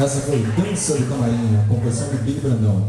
Essa foi Dança do Camarim, a composição do Big Brandão.